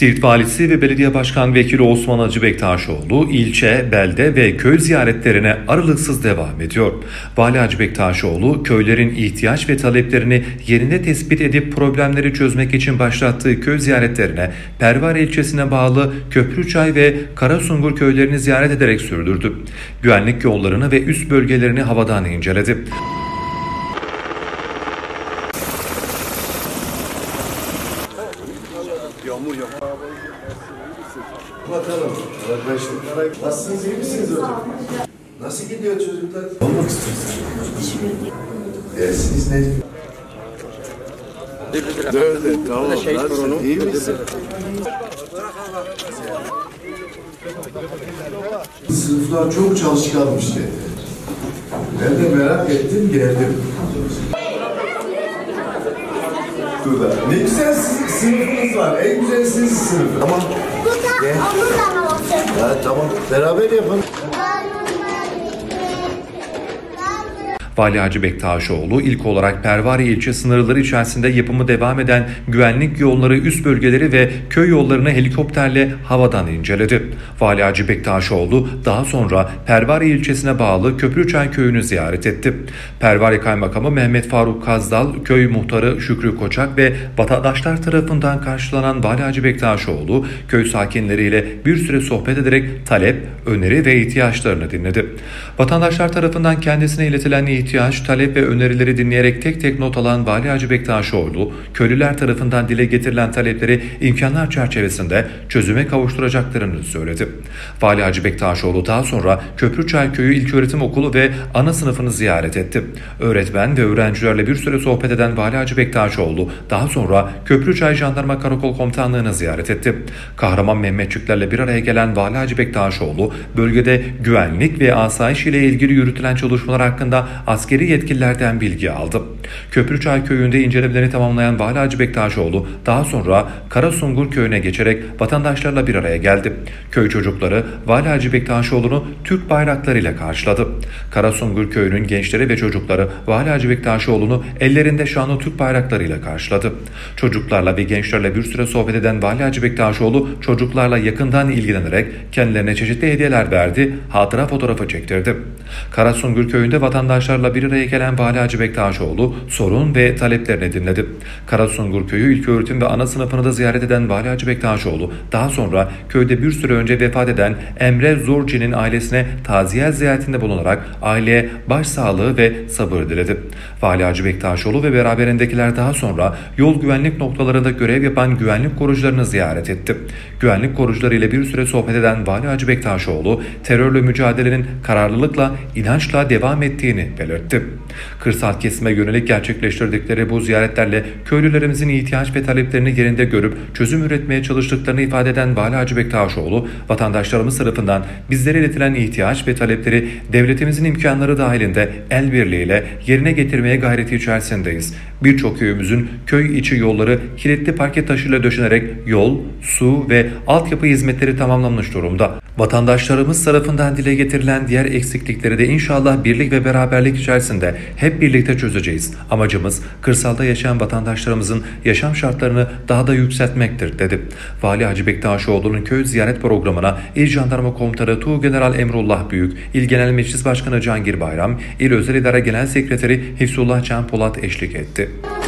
Siirt Valisi ve Belediye Başkan Vekili Osman Hacı Bektaşoğlu ilçe, belde ve köy ziyaretlerine aralıksız devam ediyor. Vali Hacı Bektaşoğlu köylerin ihtiyaç ve taleplerini yerinde tespit edip problemleri çözmek için başlattığı köy ziyaretlerine Pervar ilçesine bağlı Köprüçay ve Karasungur köylerini ziyaret ederek sürdürdü. Güvenlik yollarını ve üst bölgelerini havadan inceledi. Bakalım arkadaşlar. Nasılsınız iyi misiniz hocam? Nasıl gidiyor çocuklar? Olmak istiyorsunuz. Dersiniz ne? Dördü. Tamam. Nasılsın? İyi misin? Sınıflar çok çalışkanmış dedi. Ben de merak ettim geldim. Burada. Ne güzel sınıfınız var. En güzel sizin sınıfı. Tamam. Gel. Buradan olsun. Ya tamam. Beraber yapalım. Vali Hacı Bektaşoğlu ilk olarak Pervari ilçe sınırları içerisinde yapımı devam eden güvenlik yolları üst bölgeleri ve köy yollarını helikopterle havadan inceledi. Vali Hacı Bektaşoğlu daha sonra Pervari ilçesine bağlı Köprüçay köyünü ziyaret etti. Pervari Kaymakamı Mehmet Faruk Kazdal, köy muhtarı Şükrü Koçak ve vatandaşlar tarafından karşılanan Vali Hacı Bektaşoğlu köy sakinleriyle bir süre sohbet ederek talep, öneri ve ihtiyaçlarını dinledi. Vatandaşlar tarafından kendisine iletilen ihtiyaç, talep ve önerileri dinleyerek tek tek not alan Vali Hacı Bektaşoğlu, köylüler tarafından dile getirilen talepleri imkanlar çerçevesinde çözüme kavuşturacaklarını söyledi. Vali Hacı Bektaşoğlu daha sonra Köprüçay Köyü İlköğretim Okulu ve ana sınıfını ziyaret etti. Öğretmen ve öğrencilerle bir süre sohbet eden Vali Hacı Bektaşoğlu daha sonra Köprüçay Jandarma Karakol Komutanlığı'nı ziyaret etti. Kahraman Mehmetçiklerle bir araya gelen Vali Hacı Bektaşoğlu bölgede güvenlik ve asayiş ile ilgili yürütülen çalışmalar hakkında askeri yetkililerden bilgi aldı. Köprüçay köyünde incelemelerini tamamlayan Vali Hacı Bektaşoğlu daha sonra Karasungur köyüne geçerek vatandaşlarla bir araya geldi. Köy çocukları Vali Hacı Bektaşoğlu'nu Türk bayraklarıyla karşıladı. Karasungur köyünün gençleri ve çocukları Vali Hacı Bektaşoğlu'nu ellerinde şanlı Türk bayraklarıyla karşıladı. Çocuklarla ve gençlerle bir süre sohbet eden Vali Hacı Bektaşoğlu çocuklarla yakından ilgilenerek kendilerine çeşitli hediyeler verdi, hatıra fotoğrafı çektirdi. Karasungur köyünde vatandaşlarla bir araya gelen Vali Hacı Bektaşoğlu sorun ve taleplerini dinledi. Karasungur köyü ilköğretim ve ana sınıfını da ziyaret eden Vali Hacı Bektaşoğlu daha sonra köyde bir süre önce vefat eden Emre Zorci'nin ailesine taziye ziyaretinde bulunarak aileye başsağlığı ve sabır diledi. Vali Hacı Bektaşoğlu ve beraberindekiler daha sonra yol güvenlik noktalarında görev yapan güvenlik korucularını ziyaret etti. Güvenlik korucuları ile bir süre sohbet eden Vali Hacı Bektaşoğlu terörle mücadelenin kararlılıkla, inançla devam ettiğini belirtti. Kırsal kesime yönelik gerçekleştirdikleri bu ziyaretlerle köylülerimizin ihtiyaç ve taleplerini yerinde görüp çözüm üretmeye çalıştıklarını ifade eden Vali Hacı Bektaşoğlu, vatandaşlarımız tarafından bizlere iletilen ihtiyaç ve talepleri devletimizin imkanları dahilinde el birliğiyle yerine getirmeye gayreti içerisindeyiz. Birçok köyümüzün köy içi yolları kilitli parke taşıyla döşenerek yol, su ve altyapı hizmetleri tamamlanmış durumda. Vatandaşlarımız tarafından dile getirilen diğer eksiklikleri de inşallah birlik ve beraberlik içerisinde hep birlikte çözeceğiz. Amacımız kırsalda yaşayan vatandaşlarımızın yaşam şartlarını daha da yükseltmektir dedi. Vali Hacı Bektaşoğlu'nun köy ziyaret programına İl Jandarma Komutanı Tuğgeneral Emrullah Büyük, İl Genel Meclis Başkanı Cangir Bayram, İl Özel İdare Genel Sekreteri Hifsullah Can Polat eşlik etti. it.